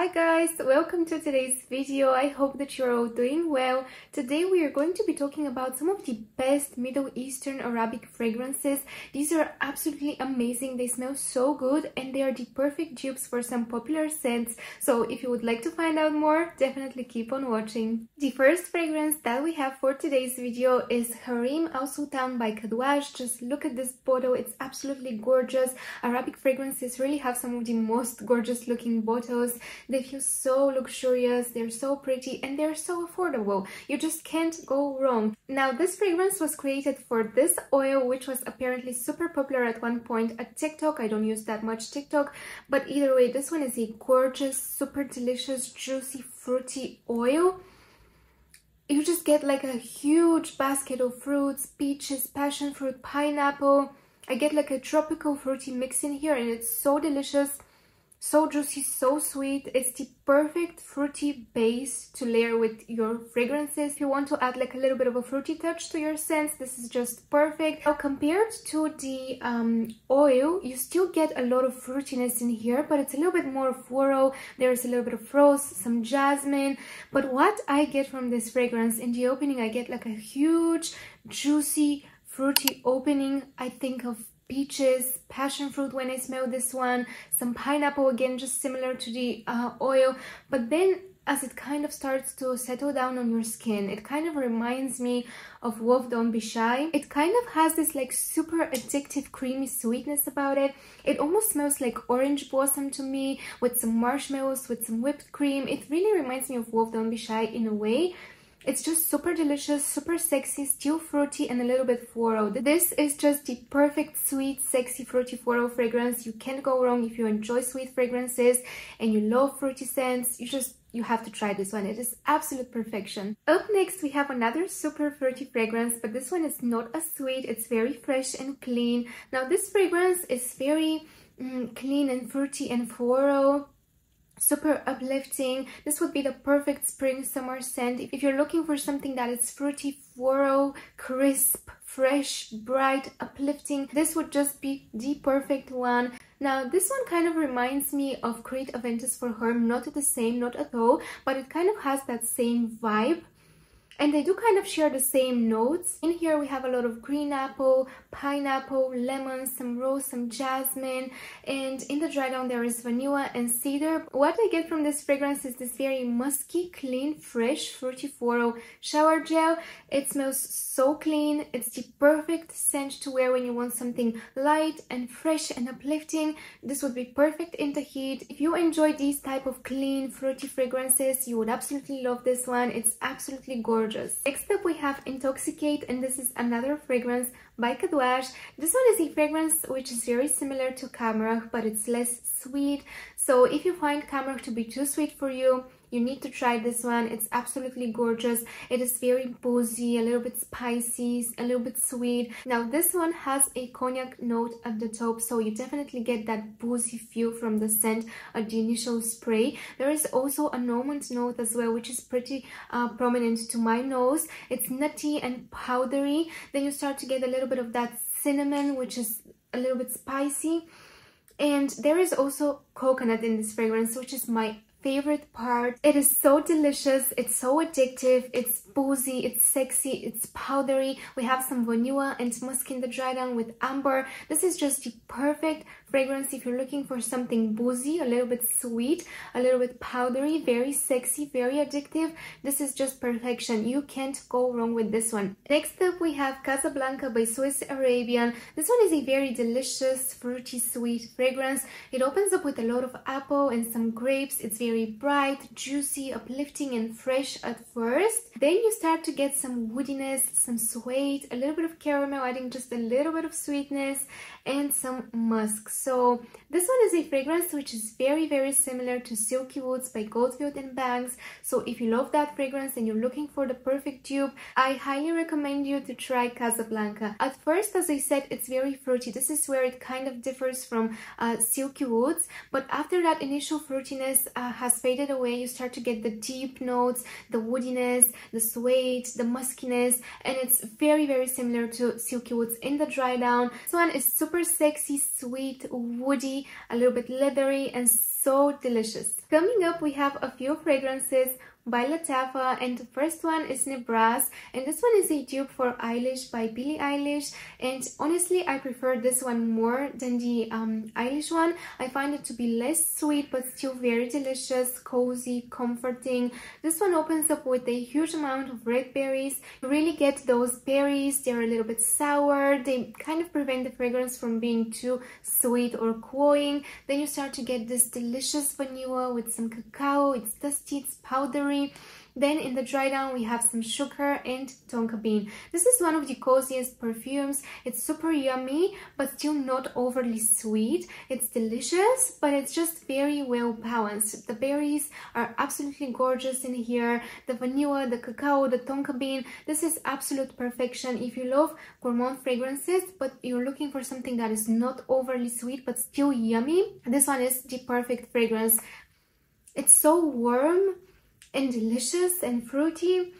Hi guys, welcome to today's video. I hope that you're all doing well. Today we are going to be talking about some of the best Middle Eastern Arabic fragrances. These are absolutely amazing. They smell so good and they are the perfect dupes for some popular scents. So if you would like to find out more, definitely keep on watching. The first fragrance that we have for today's video is Hareem Al Sultan by Khadlaj. Just look at this bottle. It's absolutely gorgeous. Arabic fragrances really have some of the most gorgeous looking bottles. They feel so luxurious, they're so pretty, and they're so affordable. You just can't go wrong. Now, this fragrance was created for this oil, which was apparently super popular at one point at TikTok. I don't use that much TikTok, but either way, this one is a gorgeous, super delicious, juicy, fruity oil you just get like a huge basket of fruits, peaches, passion fruit, pineapple. I get like a tropical fruity mix in here and it's so delicious so juicy so sweet. It's the perfect fruity base to layer with your fragrances. If you want to add like a little bit of a fruity touch to your scents this is just perfect. Now compared to the um, oil you still get a lot of fruitiness in here but it's a little bit more floral. There's a little bit of rose some jasmine. But what i get from this fragrance in the opening i get like a huge juicy fruity opening i think of peaches, passion fruit when I smell this one, some pineapple again just similar to the uh, oil but then as it kind of starts to settle down on your skin it kind of reminds me of Love Don't Be Shy. It kind of has this like super addictive creamy sweetness about it. It almost smells like orange blossom to me with some marshmallows, with some whipped cream. It really reminds me of Love Don't Be Shy in a way it's just super delicious, super sexy, still fruity and a little bit floral. This is just the perfect sweet, sexy, fruity floral fragrance. You can't go wrong if you enjoy sweet fragrances and you love fruity scents. You just you have to try this one. It is absolute perfection. Up next, we have another super fruity fragrance, but this one is not as sweet. It's very fresh and clean. Now, this fragrance is very mm, clean and fruity and floral super uplifting. This would be the perfect spring summer scent. If you're looking for something that is fruity, floral, crisp, fresh, bright, uplifting, this would just be the perfect one. Now, this one kind of reminds me of Creed Aventus for Her, not the same, not at all, but it kind of has that same vibe and they do kind of share the same notes. In here we have a lot of green apple, pineapple, lemon, some rose, some jasmine, and in the dry down there is vanilla and cedar. What I get from this fragrance is this very musky, clean, fresh, fruity floral shower gel. It smells so clean. It's the perfect scent to wear when you want something light and fresh and uplifting. This would be perfect in the heat. If you enjoy these type of clean, fruity fragrances, you would absolutely love this one. It's absolutely gorgeous gorgeous. Next up we have Intoxicate and this is another fragrance by Khadlaj. This one is a fragrance which is very similar to Khamrah but it's less sweet. So if you find Khamrah to be too sweet for you, you need to try this one. It's absolutely gorgeous. It is very boozy, a little bit spicy, a little bit sweet. Now this one has a cognac note at the top, so you definitely get that boozy feel from the scent at the initial spray. There is also a almond note as well, which is pretty uh, prominent to my nose. It's nutty and powdery. Then you start to get a little bit of that cinnamon, which is a little bit spicy. And there is also coconut in this fragrance, which is my favorite part. It is so delicious, it's so addictive, it's boozy, it's sexy, it's powdery. We have some vanilla and musk in the dry down with amber. This is just the perfect fragrance if you're looking for something boozy, a little bit sweet, a little bit powdery, very sexy, very addictive. This is just perfection. You can't go wrong with this one. Next up we have Casablanca by Swiss Arabian. This one is a very delicious, fruity, sweet fragrance. It opens up with a lot of apple and some grapes. It's very bright, juicy, uplifting and fresh at first. Then you start to get some woodiness, some sweet, a little bit of caramel, adding just a little bit of sweetness and some musk. So this one is a fragrance which is very, very similar to Silky Woods by Goldfield and Banks. So if you love that fragrance and you're looking for the perfect dupe, I highly recommend you to try Casablanca. At first, as I said, it's very fruity. This is where it kind of differs from uh, Silky Woods. But after that initial fruitiness uh, has faded away, you start to get the deep notes, the woodiness, the suede, the muskiness, and it's very, very similar to Silky Woods in the dry down. This one is super sexy, sweet, woody, a little bit leathery, and so delicious. Coming up, we have a few fragrances by Lattafa and the first one is Nebras and this one is a dupe for Eilish by Billie Eilish and honestly I prefer this one more than the um, Eilish one. I find it to be less sweet but still very delicious, cozy, comforting. This one opens up with a huge amount of red berries. You really get those berries, they're a little bit sour, they kind of prevent the fragrance from being too sweet or cloying. Then you start to get this delicious vanilla with some cacao, it's dusty, it's powdery then in the dry down we have some sugar and tonka bean. This is one of the coziest perfumes. It's super yummy but still not overly sweet. It's delicious but it's just very well balanced. The berries are absolutely gorgeous in here. The vanilla, the cacao, the tonka bean. This is absolute perfection. If you love gourmand fragrances but you're looking for something that is not overly sweet but still yummy, this one is the perfect fragrance. It's so warm and delicious and fruity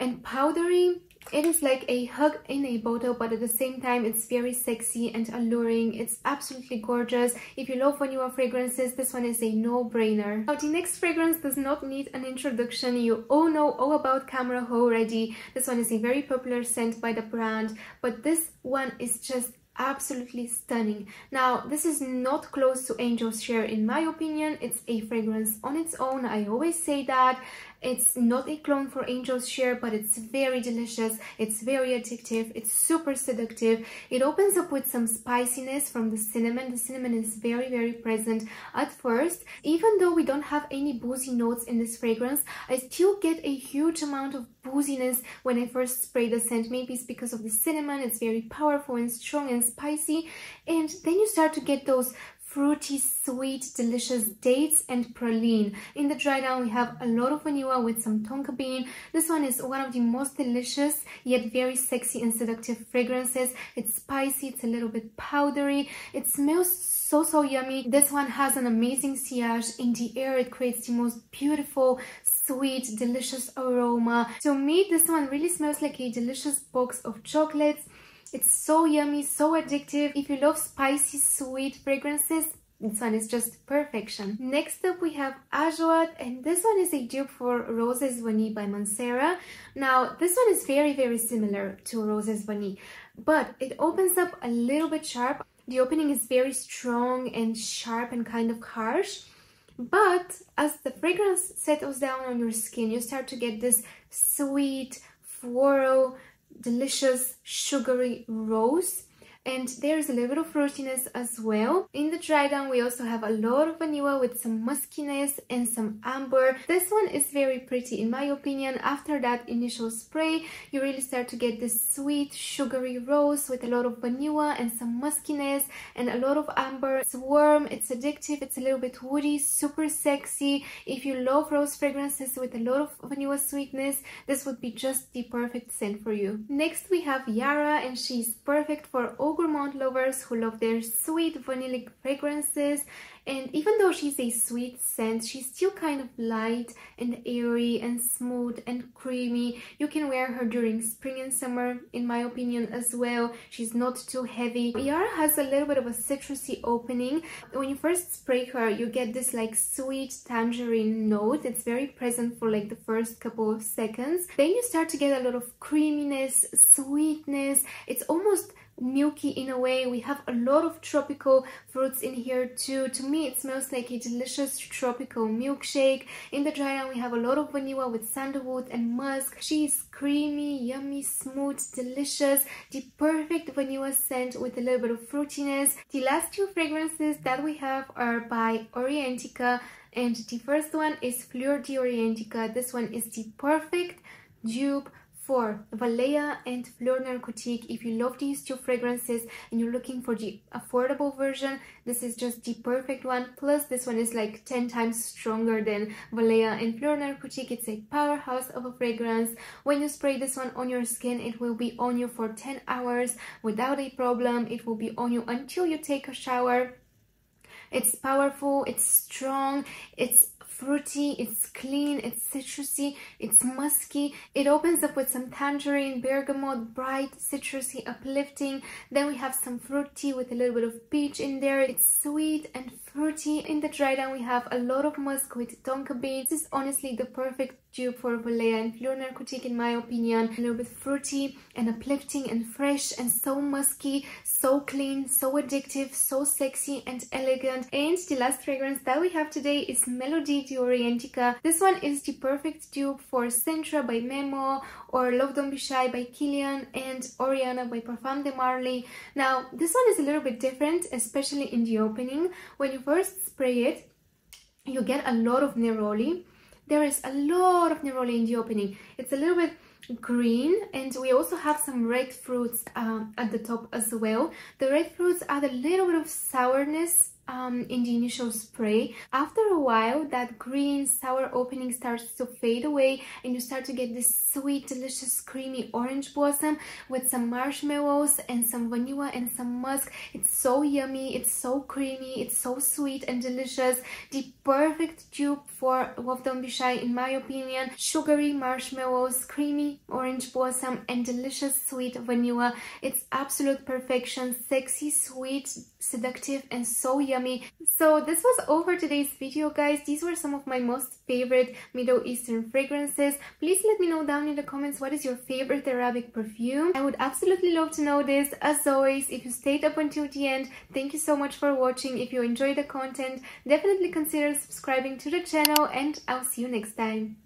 and powdery. It is like a hug in a bottle, but at the same time, it's very sexy and alluring. It's absolutely gorgeous. If you love vanilla fragrances, this one is a no-brainer. Now, the next fragrance does not need an introduction. You all know all about Khamrah already. This one is a very popular scent by the brand, but this one is just absolutely stunning. Now, this is not close to Angel's Share in my opinion. It's a fragrance on its own. I always say that. It's not a clone for Angel's Share, but it's very delicious. It's very addictive. It's super seductive. It opens up with some spiciness from the cinnamon. The cinnamon is very, very present at first. Even though we don't have any boozy notes in this fragrance, I still get a huge amount of booziness when I first spray the scent. Maybe it's because of the cinnamon. It's very powerful and strong and spicy. And then you start to get those fruity, sweet, delicious dates and praline. In the dry down, we have a lot of vanilla with some tonka bean. This one is one of the most delicious, yet very sexy and seductive fragrances. It's spicy, it's a little bit powdery. It smells so, so yummy. This one has an amazing sillage. In the air, it creates the most beautiful, sweet, delicious aroma. To me, this one really smells like a delicious box of chocolates. It's so yummy, so addictive. If you love spicy, sweet fragrances, this one is just perfection. Next up we have Ajwad and this one is a dupe for Roses Vanille by Mancera. Now this one is very very similar to Roses Vanille but it opens up a little bit sharp. The opening is very strong and sharp and kind of harsh but as the fragrance settles down on your skin you start to get this sweet floral delicious sugary rose and there's a little bit of fruitiness as well. In the dry down we also have a lot of vanilla with some muskiness and some amber. This one is very pretty in my opinion. After that initial spray you really start to get this sweet sugary rose with a lot of vanilla and some muskiness and a lot of amber. It's warm, it's addictive, it's a little bit woody, super sexy. If you love rose fragrances with a lot of vanilla sweetness this would be just the perfect scent for you. Next we have Yara and she's perfect for all gourmand lovers who love their sweet vanillic fragrances. And even though she's a sweet scent she's still kind of light and airy and smooth and creamy. You can wear her during spring and summer in my opinion as well. She's not too heavy. Yara has a little bit of a citrusy opening. When you first spray her you get this like sweet tangerine note. It's very present for like the first couple of seconds. Then you start to get a lot of creaminess sweetness. It's almost milky in a way. We have a lot of tropical fruits in here too. To me, it smells like a delicious tropical milkshake. In the dry down, we have a lot of vanilla with sandalwood and musk. She is creamy, yummy, smooth, delicious. The perfect vanilla scent with a little bit of fruitiness. The last two fragrances that we have are by Orientica and the first one is Fleur Orientica. This one is the perfect dupe for Valaya and Fleur Narcotique. If you love these two fragrances and you're looking for the affordable version, this is just the perfect one. Plus, this one is like 10 times stronger than Valaya and Fleur Narcotique. It's a powerhouse of a fragrance. When you spray this one on your skin, it will be on you for 10 hours without a problem. It will be on you until you take a shower. It's powerful, it's strong, it's fruity, it's clean, it's citrusy, it's musky. It opens up with some tangerine, bergamot, bright, citrusy, uplifting. Then we have some fruity with a little bit of peach in there. It's sweet and fruity. In the dry down, we have a lot of musk with tonka beans. This is honestly the perfect dupe for Valaya and Fleur Narcotique in my opinion. A little bit fruity and uplifting and fresh and so musky, so clean, so addictive, so sexy and elegant. And the last fragrance that we have today is Melodie de Orientica. This one is the perfect dupe for Sintra by Memo or Love Don't Be Shy by Kilian and Oriana by Parfum de Marly. Now, this one is a little bit different, especially in the opening. When you first spray it, you get a lot of neroli there is a lot of neroli in the opening. It's a little bit green and we also have some red fruits um, at the top as well. The red fruits add a little bit of sourness um, in the initial spray. After a while, that green sour opening starts to fade away and you start to get this sweet, delicious, creamy orange blossom with some marshmallows and some vanilla and some musk. It's so yummy, it's so creamy, it's so sweet and delicious. The perfect dupe for Love Don't Be Shy in my opinion. Sugary marshmallows, creamy orange blossom and delicious sweet vanilla. It's absolute perfection, sexy, sweet, seductive and so yummy. So this was all for today's video guys. These were some of my most favorite Middle Eastern fragrances. Please let me know down in the comments what is your favorite Arabic perfume. I would absolutely love to know this. As always, if you stayed up until the end, thank you so much for watching. If you enjoyed the content, definitely consider subscribing to the channel and I'll see you next time.